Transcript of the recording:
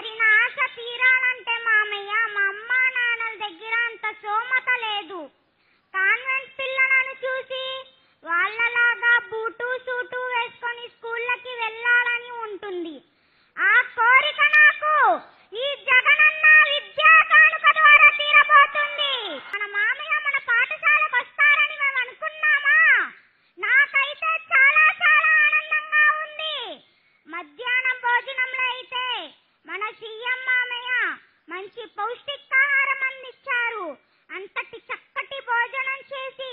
మరి నా ఆశ తీరాలంటే మామయ్య మా అమ్మా నాన్నల దగ్గర అంత స్తోమత లేదు. మంచి పౌష్టికాహారం అందించారు. అంతటి చక్కటి భోజనం చేసి